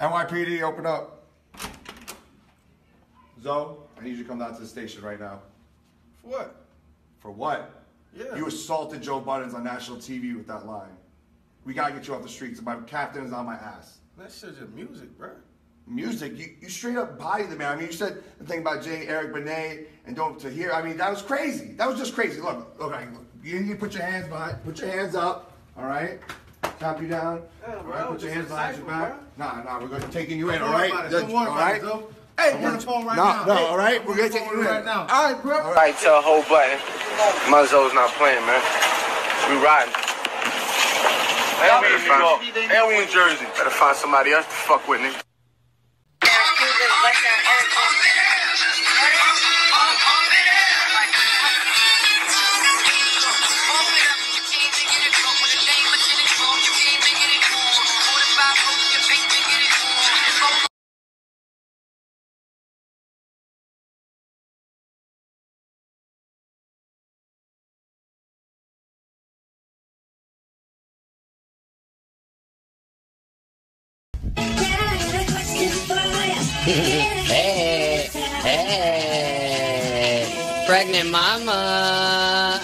NYPD, open up. Zoey, I need you to come down to the station right now. For what? For what? Yeah. You assaulted Joe Budden on national TV with that line. We gotta get you off the streets. My captain is on my ass. That shit just music, bro. Music, you, you straight up bodied the man. I mean, you said the thing about Jay, Eric Benet, and don't to hear. I mean, that was crazy. That was just crazy. Look, look, look. You need to put your hands behind. Put your hands up. All right. Tap you down. Yeah, all bro. Put your hands behind your excitement, back. Nah, nah. We're gonna taking you in. Don't All worry right. about it. Don't worry all about it, Hey, I get want the phone right no, now. No, Hey, all right. We're gonna take you in right now. All right, bro. All All right, tell whole button. Muzzo's not playing, man. We riding. And we in New York. And we in Jersey. Better find somebody else to fuck with, nigga. Hey, hey, pregnant mama.